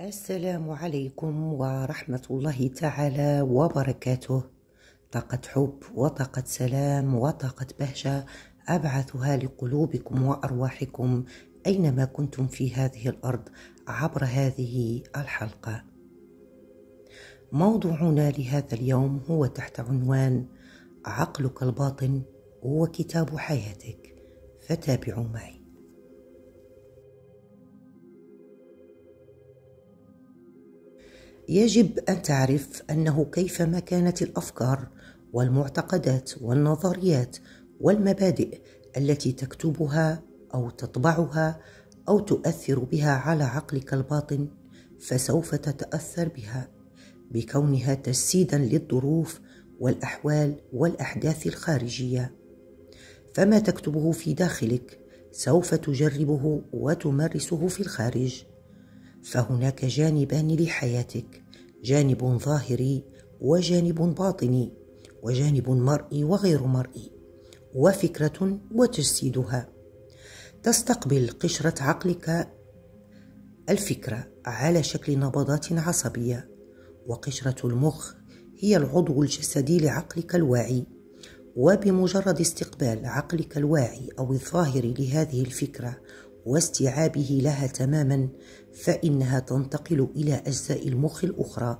السلام عليكم ورحمة الله تعالى وبركاته. طاقة حب وطاقة سلام وطاقة بهجة أبعثها لقلوبكم وأرواحكم أينما كنتم في هذه الأرض عبر هذه الحلقة. موضوعنا لهذا اليوم هو تحت عنوان عقلك الباطن هو كتاب حياتك. فتابعوا معي. يجب أن تعرف أنه كيفما كانت الأفكار والمعتقدات والنظريات والمبادئ التي تكتبها أو تطبعها أو تؤثر بها على عقلك الباطن فسوف تتأثر بها بكونها تجسيدا للظروف والأحوال والأحداث الخارجية. فما تكتبه في داخلك سوف تجربه وتمارسه في الخارج. فهناك جانبان لحياتك جانب ظاهري وجانب باطني وجانب مرئي وغير مرئي وفكرة وتجسيدها. تستقبل قشرة عقلك الفكرة على شكل نبضات عصبية وقشرة المخ هي العضو الجسدي لعقلك الواعي وبمجرد استقبال عقلك الواعي أو الظاهر لهذه الفكرة واستيعابه لها تماما فإنها تنتقل إلى أجزاء المخ الأخرى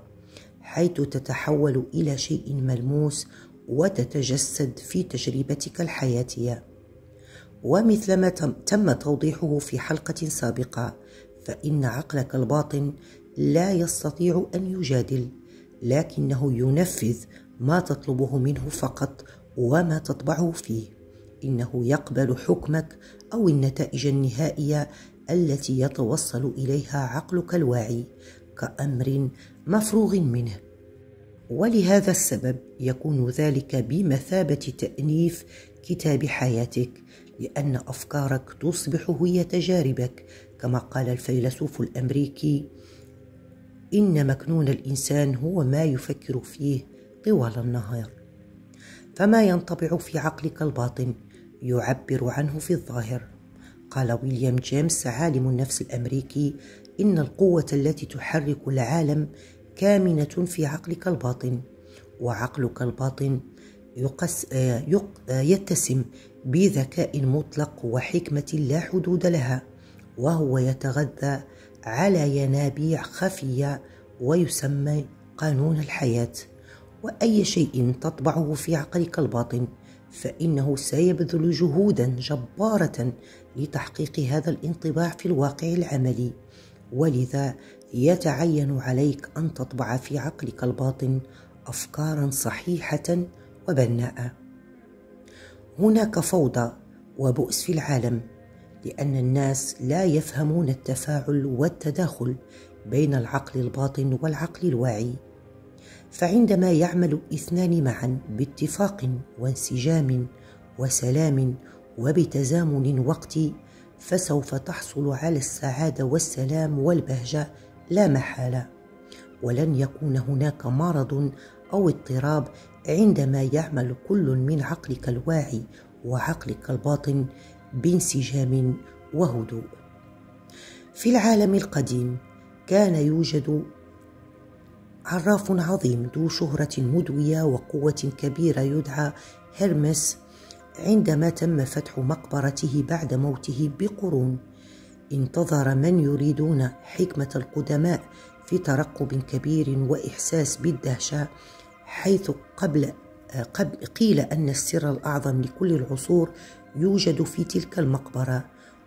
حيث تتحول إلى شيء ملموس وتتجسد في تجربتك الحياتية. ومثلما تم توضيحه في حلقة سابقة فإن عقلك الباطن لا يستطيع أن يجادل لكنه ينفذ ما تطلبه منه فقط وما تطبعه فيه. إنه يقبل حكمك أو النتائج النهائية التي يتوصل إليها عقلك الواعي كأمر مفروغ منه. ولهذا السبب يكون ذلك بمثابة تأنيف كتاب حياتك لأن أفكارك تصبح هي تجاربك كما قال الفيلسوف الأمريكي إن مكنون الإنسان هو ما يفكر فيه طوال النهار. فما ينطبع في عقلك الباطن؟ يعبر عنه في الظاهر. قال ويليام جيمس عالم النفس الأمريكي إن القوة التي تحرك العالم كامنة في عقلك الباطن وعقلك الباطن يقس يتسم بذكاء مطلق وحكمة لا حدود لها وهو يتغذى على ينابيع خفية ويسمى قانون الحياة. وأي شيء تطبعه في عقلك الباطن فإنه سيبذل جهودا جبارة لتحقيق هذا الانطباع في الواقع العملي. ولذا يتعين عليك أن تطبع في عقلك الباطن افكارا صحيحة وبناءة. هناك فوضى وبؤس في العالم لأن الناس لا يفهمون التفاعل والتداخل بين العقل الباطن والعقل الواعي. فعندما يعمل الاثنان معا باتفاق وانسجام وسلام وبتزامن وقتي فسوف تحصل على السعادة والسلام والبهجة لا محالة. ولن يكون هناك مرض أو اضطراب عندما يعمل كل من عقلك الواعي وعقلك الباطن بانسجام وهدوء. في العالم القديم كان يوجد عراف عظيم ذو شهرة مدوية وقوة كبيرة يدعى هرمس عندما تم فتح مقبرته بعد موته بقرون. انتظر من يريدون حكمة القدماء في ترقب كبير وإحساس بالدهشة حيث قبل قبل قيل أن السر الأعظم لكل العصور يوجد في تلك المقبرة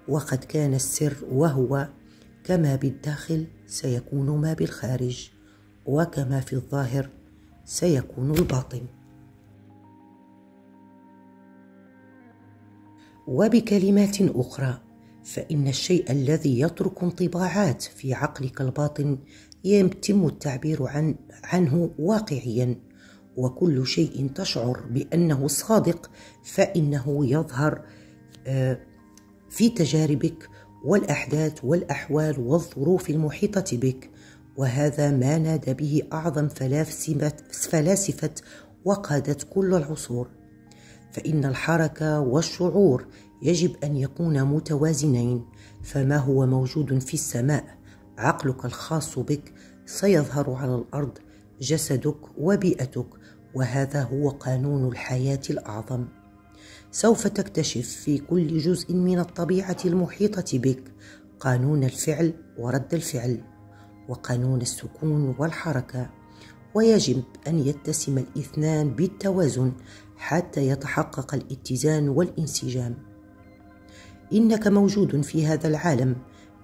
وقد كان السر وهو كما بالداخل سيكون ما بالخارج. وكما في الظاهر سيكون الباطن. وبكلمات أخرى فإن الشيء الذي يترك انطباعات في عقلك الباطن يتم التعبير عن عنه واقعيا. وكل شيء تشعر بأنه صادق فإنه يظهر في تجاربك والأحداث والأحوال والظروف المحيطة بك. وهذا ما نادى به أعظم فلاسفه وقادة كل العصور. فإن الحركة والشعور يجب أن يكونا متوازنين. فما هو موجود في السماء؟ عقلك الخاص بك سيظهر على الأرض جسدك وبيئتك وهذا هو قانون الحياة الأعظم. سوف تكتشف في كل جزء من الطبيعة المحيطة بك قانون الفعل ورد الفعل. وقانون السكون والحركة. ويجب أن يتسم الإثنان بالتوازن حتى يتحقق الاتزان والانسجام. إنك موجود في هذا العالم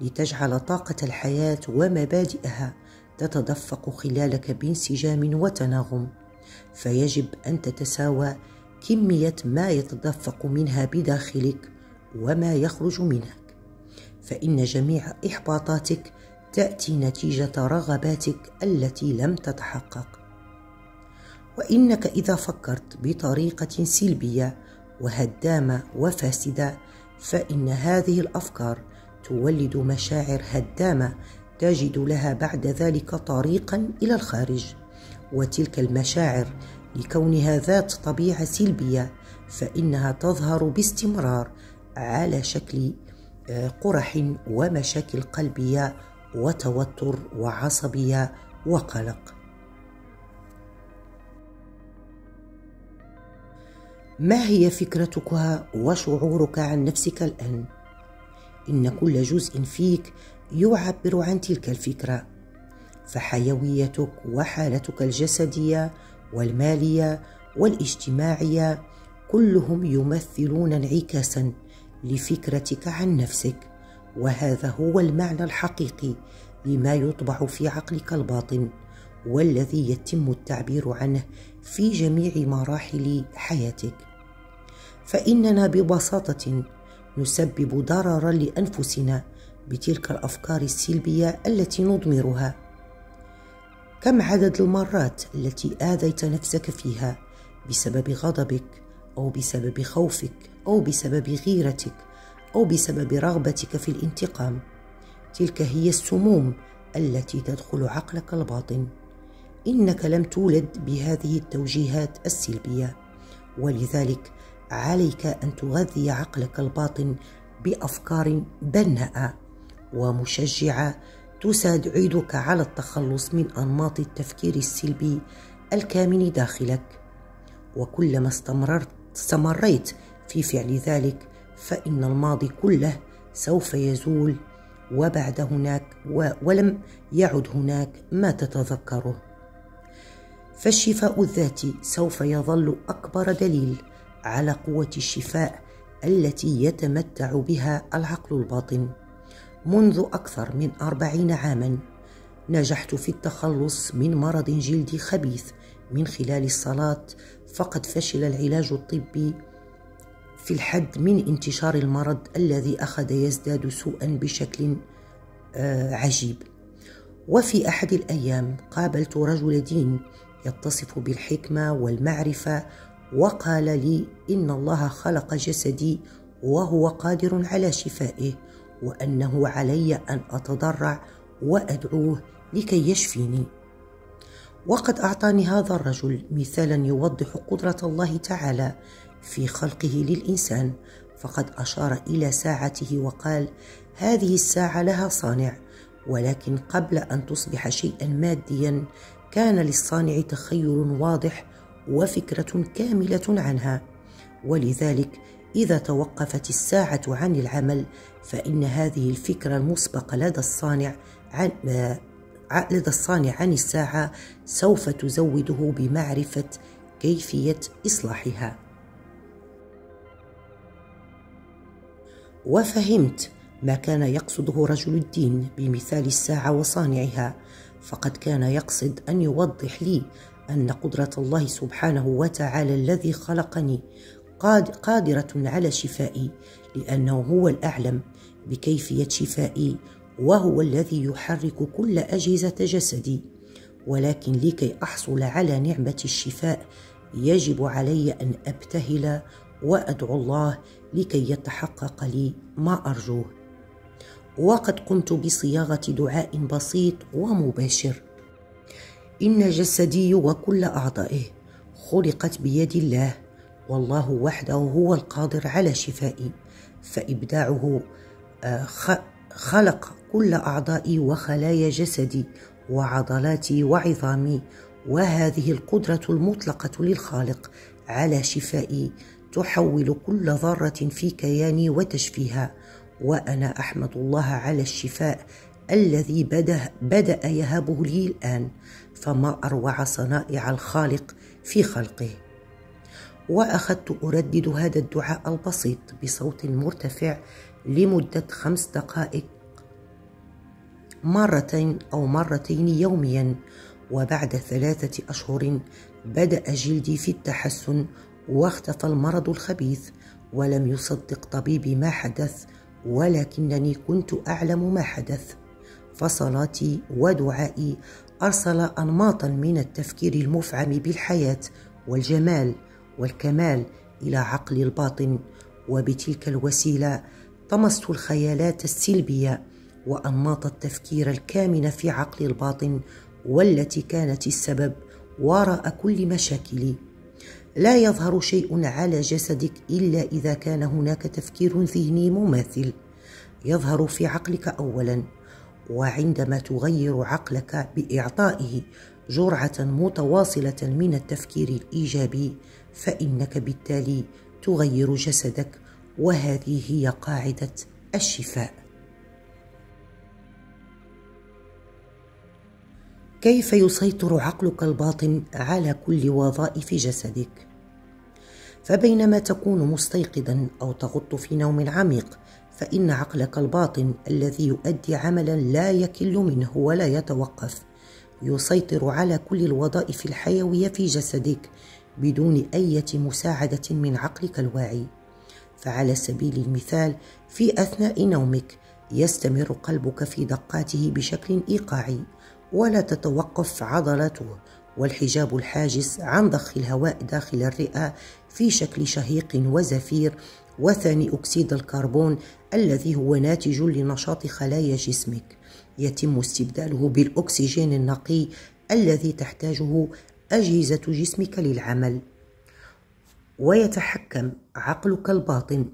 لتجعل طاقة الحياة ومبادئها تتدفق خلالك بانسجام وتناغم. فيجب أن تتساوى كمية ما يتدفق منها بداخلك وما يخرج منك. فإن جميع إحباطاتك تأتي نتيجة رغباتك التي لم تتحقق. وإنك إذا فكرت بطريقة سلبية وهدامة وفاسدة فإن هذه الأفكار تولد مشاعر هدامة تجد لها بعد ذلك طريقا إلى الخارج. وتلك المشاعر لكونها ذات طبيعة سلبية فإنها تظهر باستمرار على شكل آه، قرح ومشاكل قلبية وتوتر وعصبية وقلق. ما هي فكرتك وشعورك عن نفسك الآن؟ إن كل جزء فيك يعبر عن تلك الفكرة فحيويتك وحالتك الجسدية والمالية والاجتماعية كلهم يمثلون انعكاسا لفكرتك عن نفسك. وهذا هو المعنى الحقيقي لما يطبع في عقلك الباطن والذي يتم التعبير عنه في جميع مراحل حياتك. فإننا ببساطة نسبب ضررا لأنفسنا بتلك الأفكار السلبية التي نضمرها كم عدد المرات التي آذيت نفسك فيها بسبب غضبك أو بسبب خوفك أو بسبب غيرتك؟ أو بسبب رغبتك في الانتقام. تلك هي السموم التي تدخل عقلك الباطن. إنك لم تولد بهذه التوجيهات السلبية. ولذلك عليك أن تغذي عقلك الباطن بأفكار بناءة ومشجعة تساعدك على التخلص من أنماط التفكير السلبي الكامن داخلك. وكلما استمررت استمريت في فعل ذلك فإن الماضي كله سوف يزول وبعد هناك ولم يعد هناك ما تتذكره. فالشفاء الذاتي سوف يظل أكبر دليل على قوة الشفاء التي يتمتع بها العقل الباطن. منذ أكثر من أربعين عاما نجحت في التخلص من مرض جلدي خبيث من خلال الصلاة فقد فشل العلاج الطبي في الحد من انتشار المرض الذي أخذ يزداد سوءا بشكل آه، عجيب. وفي أحد الأيام قابلت رجل دين يتصف بالحكمة والمعرفة وقال لي إن الله خلق جسدي وهو قادر على شفائه وأنه علي أن أتضرع وأدعوه لكي يشفيني. وقد أعطاني هذا الرجل مثالا يوضح قدرة الله تعالى في خلقه للإنسان فقد أشار إلى ساعته وقال هذه الساعة لها صانع ولكن قبل أن تصبح شيئا ماديا كان للصانع تخيل واضح وفكرة كاملة عنها. ولذلك إذا توقفت الساعة عن العمل فإن هذه الفكرة المسبقة لدى الصانع عن لدى الصانع عن الساعة سوف تزوده بمعرفة كيفية إصلاحها. وفهمت ما كان يقصده رجل الدين بمثال الساعة وصانعها فقد كان يقصد أن يوضح لي أن قدرة الله سبحانه وتعالى الذي خلقني قادرة على شفائي لأنه هو الأعلم بكيفية شفائي وهو الذي يحرك كل أجهزة جسدي. ولكن لكي أحصل على نعمة الشفاء يجب علي أن أبتهل وأدعو الله لكي يتحقق لي ما أرجوه. وقد قمت بصياغة دعاء بسيط ومباشر. إن جسدي وكل أعضائه خلقت بيد الله والله وحده هو القادر على شفائي فإبداعه آه، خلق كل أعضائي وخلايا جسدي وعضلاتي وعظامي وهذه القدرة المطلقة للخالق على شفائي تحول كل ذره في كياني وتشفيها وأنا أحمد الله على الشفاء الذي بدا, بدأ يهبه لي الآن فما أروع صنائع الخالق في خلقه. وأخذت أردد هذا الدعاء البسيط بصوت مرتفع لمدة خمس دقائق مرتين أو مرتين يوميا وبعد ثلاثة أشهر بدأ جلدي في التحسن واختفى المرض الخبيث ولم يصدق طبيبي ما حدث ولكنني كنت أعلم ما حدث. فصلاتي ودعائي أرسل أنماطا من التفكير المفعم بالحياة والجمال والكمال إلى عقل الباطن. وبتلك الوسيلة طمست الخيالات السلبية وأنماط التفكير الكامنه في عقل الباطن والتي كانت السبب وراء كل مشاكلي. لا يظهر شيء على جسدك إلا إذا كان هناك تفكير ذهني مماثل. يظهر في عقلك اولا وعندما تغير عقلك بإعطائه جرعة متواصلة من التفكير الإيجابي فإنك بالتالي تغير جسدك وهذه هي قاعدة الشفاء. كيف يسيطر عقلك الباطن على كل وظائف جسدك؟ فبينما تكون مستيقظا أو تغط في نوم عميق فإن عقلك الباطن الذي يؤدي عملا لا يكل منه ولا يتوقف يسيطر على كل الوظائف الحيوية في جسدك بدون أي مساعدة من عقلك الواعي. فعلى سبيل المثال في أثناء نومك يستمر قلبك في دقاته بشكل إيقاعي ولا تتوقف عضلاته والحجاب الحاجز عن ضخ الهواء داخل الرئة في شكل شهيق وزفير وثاني أكسيد الكربون الذي هو ناتج لنشاط خلايا جسمك. يتم استبداله بالأكسجين النقي الذي تحتاجه أجهزة جسمك للعمل. ويتحكم عقلك الباطن.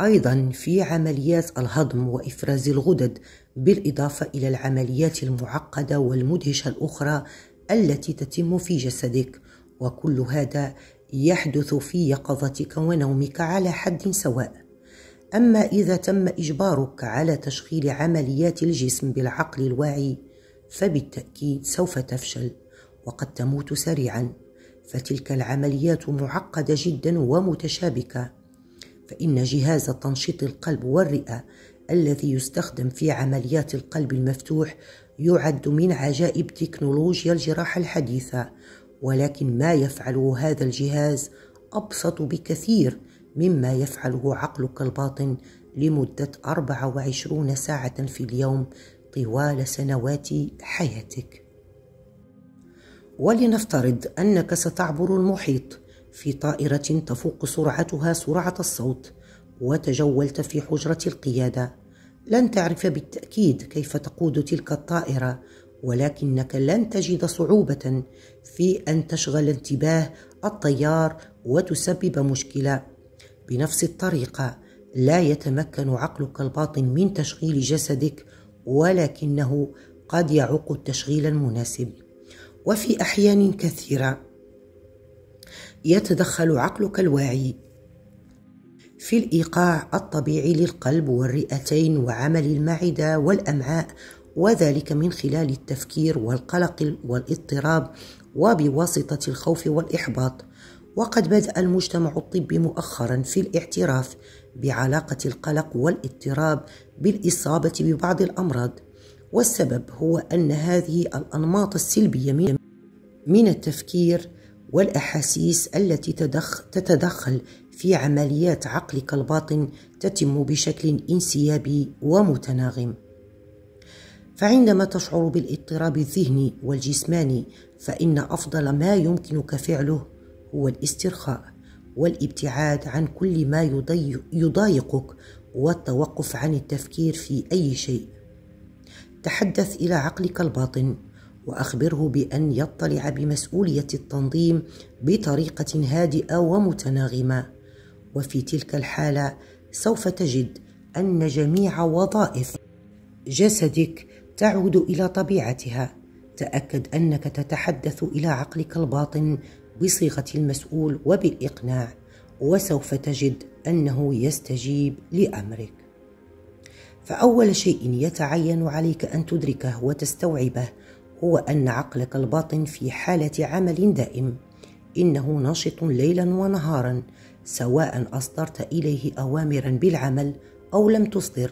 أيضا في عمليات الهضم وإفراز الغدد بالإضافة إلى العمليات المعقدة والمدهشة الأخرى التي تتم في جسدك. وكل هذا يحدث في يقظتك ونومك على حد سواء. أما إذا تم إجبارك على تشغيل عمليات الجسم بالعقل الواعي فبالتأكيد سوف تفشل وقد تموت سريعا. فتلك العمليات معقدة جدا ومتشابكة. فإن جهاز تنشيط القلب والرئة الذي يستخدم في عمليات القلب المفتوح يعد من عجائب تكنولوجيا الجراحه الحديثه ولكن ما يفعله هذا الجهاز أبسط بكثير مما يفعله عقلك الباطن لمدة 24 ساعة في اليوم طوال سنوات حياتك. ولنفترض أنك ستعبر المحيط في طائرة تفوق سرعتها سرعة الصوت وتجولت في حجرة القيادة. لن تعرف بالتأكيد كيف تقود تلك الطائرة ولكنك لن تجد صعوبة في أن تشغل انتباه الطيار وتسبب مشكلة بنفس الطريقة لا يتمكن عقلك الباطن من تشغيل جسدك ولكنه قد يعوق التشغيل المناسب وفي أحيان كثيرة يتدخل عقلك الواعي. في الإيقاع الطبيعي للقلب والرئتين وعمل المعدة والأمعاء وذلك من خلال التفكير والقلق والاضطراب وبواسطة الخوف والإحباط. وقد بدأ المجتمع الطبي مؤخرا في الاعتراف بعلاقة القلق والاضطراب بالإصابة ببعض الأمراض. والسبب هو أن هذه الأنماط السلبية من من التفكير والأحاسيس التي تتدخل في عمليات عقلك الباطن تتم بشكل انسيابي ومتناغم. فعندما تشعر بالاضطراب الذهني والجسماني فإن أفضل ما يمكنك فعله هو الاسترخاء والابتعاد عن كل ما يضايقك والتوقف عن التفكير في أي شيء. تحدث إلى عقلك الباطن وأخبره بأن يطلع بمسؤولية التنظيم بطريقة هادئة ومتناغمة. وفي تلك الحالة سوف تجد أن جميع وظائف جسدك تعود إلى طبيعتها. تأكد أنك تتحدث إلى عقلك الباطن بصيغة المسؤول وبالإقناع وسوف تجد أنه يستجيب لأمرك. فأول شيء يتعين عليك أن تدركه وتستوعبه هو أن عقلك الباطن في حالة عمل دائم. إنه نشط ليلا ونهارا سواء أصدرت إليه اوامرا بالعمل أو لم تصدر.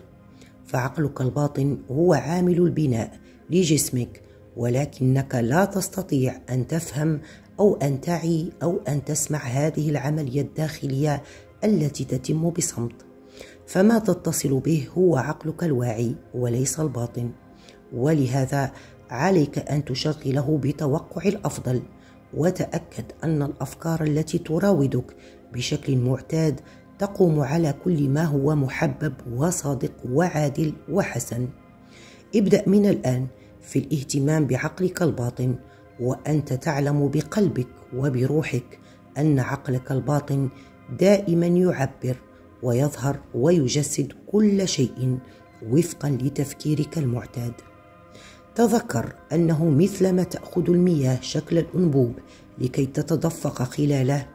فعقلك الباطن هو عامل البناء لجسمك ولكنك لا تستطيع أن تفهم أو أن تعي أو أن تسمع هذه العملية الداخلية التي تتم بصمت. فما تتصل به هو عقلك الواعي وليس الباطن. ولهذا عليك أن تشغله بتوقع الأفضل وتأكد أن الأفكار التي تراودك بشكل معتاد تقوم على كل ما هو محبب وصادق وعادل وحسن. ابدأ من الآن في الاهتمام بعقلك الباطن وأنت تعلم بقلبك وبروحك أن عقلك الباطن دائما يعبر ويظهر ويجسد كل شيء وفقا لتفكيرك المعتاد. تذكر أنه مثلما تأخذ المياه شكل الأنبوب لكي تتدفق خلاله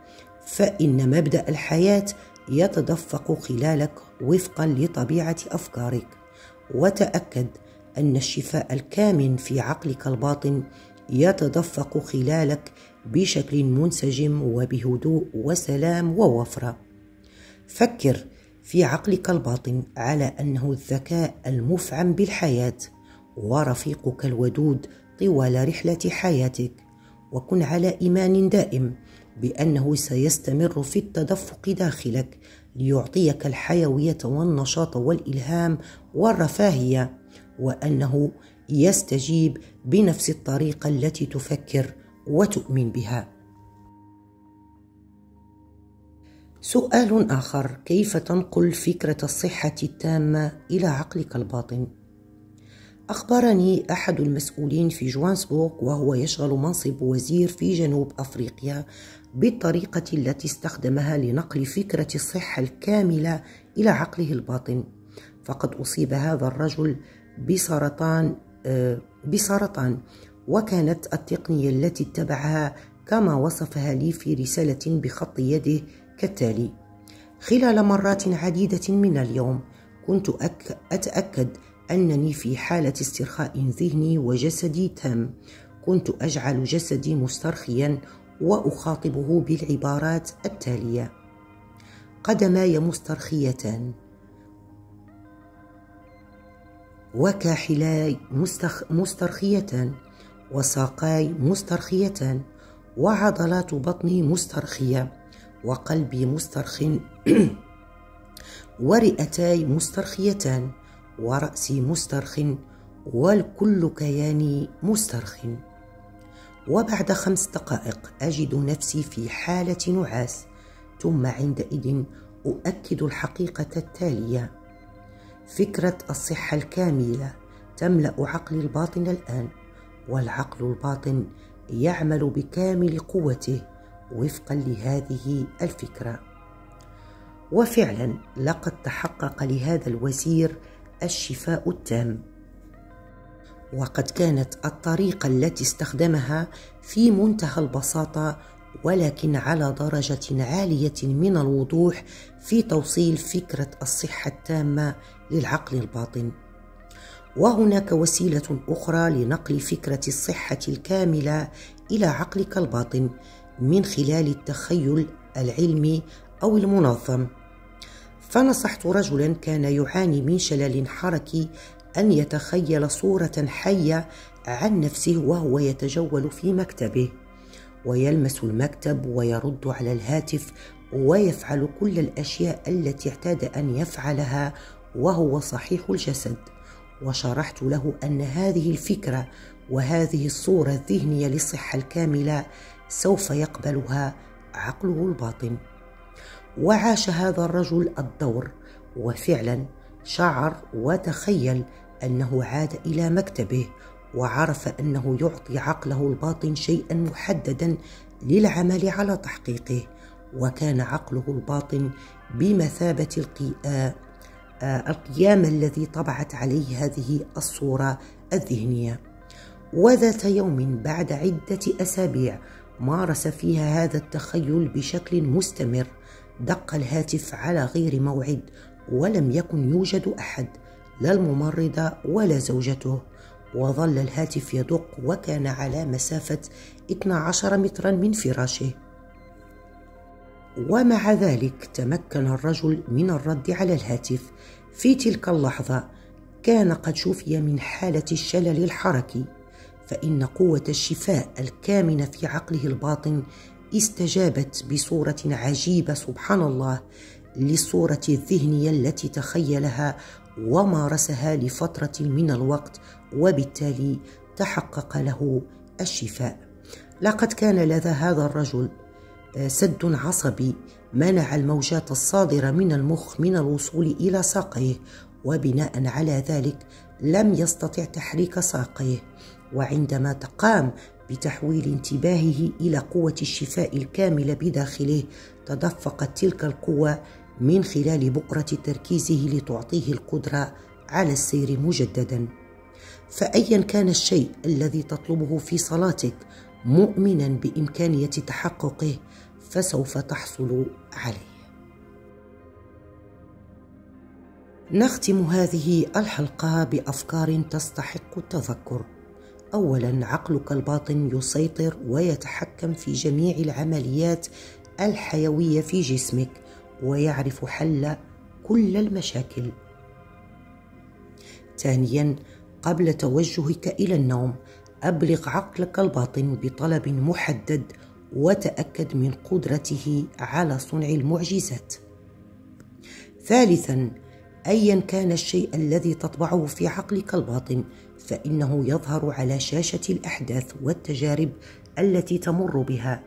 فإن مبدأ الحياة يتدفق خلالك وفقا لطبيعة أفكارك. وتأكد أن الشفاء الكامن في عقلك الباطن يتدفق خلالك بشكل منسجم وبهدوء وسلام ووفرة. فكر في عقلك الباطن على أنه الذكاء المفعم بالحياة. ورفيقك الودود طوال رحلة حياتك. وكن على إيمان دائم بأنه سيستمر في التدفق داخلك ليعطيك الحيوية والنشاط والإلهام والرفاهية وأنه يستجيب بنفس الطريقة التي تفكر وتؤمن بها. سؤال آخر كيف تنقل فكرة الصحة التامة إلى عقلك الباطن؟ أخبرني أحد المسؤولين في جوانسبورغ وهو يشغل منصب وزير في جنوب أفريقيا بالطريقة التي استخدمها لنقل فكرة الصحة الكاملة إلى عقله الباطن. فقد أصيب هذا الرجل بسرطان آه، بسرطان وكانت التقنية التي اتبعها كما وصفها لي في رسالة بخط يده كالتالي خلال مرات عديدة من اليوم كنت أتأكد أنني في حالة استرخاء ذهني وجسدي تام. كنت أجعل جسدي مسترخيا وأخاطبه بالعبارات التالية. قدماي مسترخيتان وكاحلاي مستخ مسترخيتان. وساقاي مسترخيتان. وعضلات بطني مسترخية. وقلبي مسترخ. ورئتاي مسترخيتان. ورأسي مسترخ والكل كياني مسترخٍ. وبعد خمس دقائق أجد نفسي في حالة نعاس ثم عندئذ أؤكد الحقيقة التالية. فكرة الصحة الكاملة تملأ عقلي الباطن الآن والعقل الباطن يعمل بكامل قوته وفقا لهذه الفكرة. وفعلا لقد تحقق لهذا الوزير الشفاء التام. وقد كانت الطريقة التي استخدمها في منتهى البساطة ولكن على درجة عالية من الوضوح في توصيل فكرة الصحة التامة للعقل الباطن. وهناك وسيلة أخرى لنقل فكرة الصحة الكاملة إلى عقلك الباطن من خلال التخيل العلمي أو المنظم. فنصحت رجلا كان يعاني من شلل حركي أن يتخيل صورة حية عن نفسه وهو يتجول في مكتبه. ويلمس المكتب ويرد على الهاتف ويفعل كل الأشياء التي اعتاد أن يفعلها وهو صحيح الجسد. وشرحت له أن هذه الفكرة وهذه الصورة الذهنية للصحة الكاملة سوف يقبلها عقله الباطن. وعاش هذا الرجل الدور وفعلا شعر وتخيل أنه عاد إلى مكتبه وعرف أنه يعطي عقله الباطن شيئا محددا للعمل على تحقيقه وكان عقله الباطن بمثابة آه، القيام الذي طبعت عليه هذه الصورة الذهنية. وذات يوم بعد عدة أسابيع مارس فيها هذا التخيل بشكل مستمر دق الهاتف على غير موعد ولم يكن يوجد أحد لا الممرضة ولا زوجته. وظل الهاتف يدق وكان على مسافة 12 مترا من فراشه. ومع ذلك تمكن الرجل من الرد على الهاتف. في تلك اللحظة كان قد شفي من حالة الشلل الحركي فإن قوة الشفاء الكامنة في عقله الباطن استجابت بصورة عجيبة سبحان الله للصورة الذهنية التي تخيلها ومارسها لفترة من الوقت وبالتالي تحقق له الشفاء. لقد كان لدى هذا الرجل آه، سد عصبي منع الموجات الصادرة من المخ من الوصول إلى ساقيه وبناء على ذلك لم يستطع تحريك ساقيه. وعندما تقام بتحويل انتباهه إلى قوة الشفاء الكامله بداخله تدفقت تلك القوة من خلال بؤره تركيزه لتعطيه القدرة على السير مجددا. فايا كان الشيء الذي تطلبه في صلاتك مؤمنا بإمكانية تحققه فسوف تحصل عليه. نختم هذه الحلقة بأفكار تستحق التذكر. اولا عقلك الباطن يسيطر ويتحكم في جميع العمليات الحيوية في جسمك ويعرف حل كل المشاكل. ثانيا قبل توجهك إلى النوم أبلغ عقلك الباطن بطلب محدد وتأكد من قدرته على صنع المعجزات. ثالثا ايا كان الشيء الذي تطبعه في عقلك الباطن فإنه يظهر على شاشة الأحداث والتجارب التي تمر بها.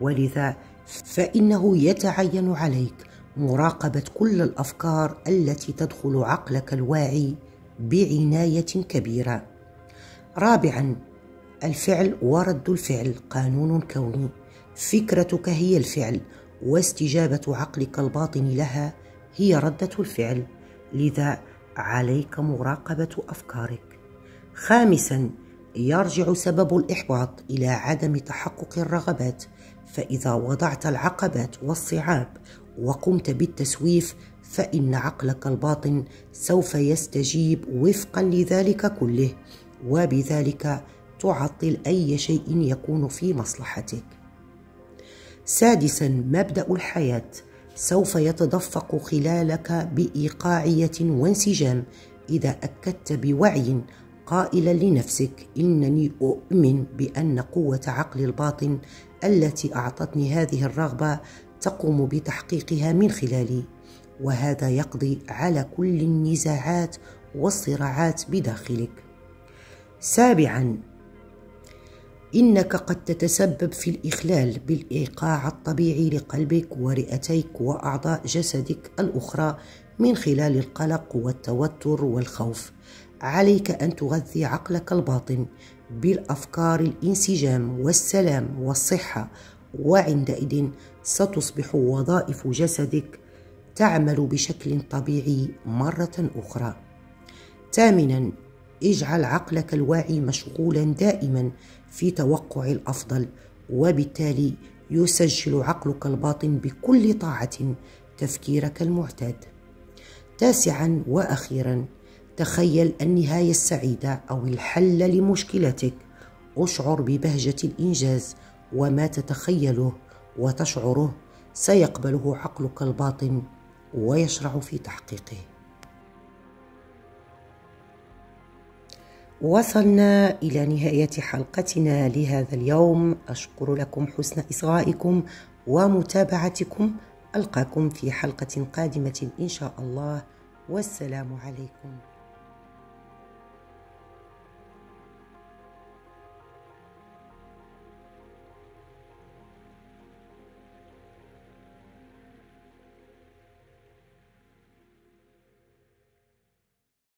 ولذا فإنه يتعين عليك مراقبة كل الأفكار التي تدخل عقلك الواعي بعناية كبيرة. رابعا الفعل ورد الفعل قانون كوني. فكرتك هي الفعل واستجابة عقلك الباطن لها هي ردة الفعل. لذا عليك مراقبة أفكارك. خامسا يرجع سبب الإحباط إلى عدم تحقق الرغبات فإذا وضعت العقبات والصعاب وقمت بالتسويف فإن عقلك الباطن سوف يستجيب وفقا لذلك كله وبذلك تعطل أي شيء يكون في مصلحتك. سادسا مبدأ الحياة. سوف يتدفق خلالك بإيقاعية وانسجام إذا أكدت بوعي قائلا لنفسك إنني أؤمن بأن قوة عقل الباطن التي أعطتني هذه الرغبة تقوم بتحقيقها من خلالي وهذا يقضي على كل النزاعات والصراعات بداخلك. سابعا إنك قد تتسبب في الإخلال بالإيقاع الطبيعي لقلبك ورئتيك وأعضاء جسدك الأخرى من خلال القلق والتوتر والخوف. عليك أن تغذي عقلك الباطن بالأفكار الانسجام والسلام والصحة وعندئذ ستصبح وظائف جسدك تعمل بشكل طبيعي مرة أخرى. ثامنا اجعل عقلك الواعي مشغولا دائما في توقع الأفضل وبالتالي يسجل عقلك الباطن بكل طاعة تفكيرك المعتاد. تاسعا وأخيرا تخيل النهاية السعيدة أو الحل لمشكلتك. أشعر ببهجة الإنجاز وما تتخيله وتشعره. سيقبله عقلك الباطن ويشرع في تحقيقه. وصلنا إلى نهاية حلقتنا لهذا اليوم. أشكر لكم حسن إصغائكم ومتابعتكم. ألقاكم في حلقة قادمة إن شاء الله. والسلام عليكم.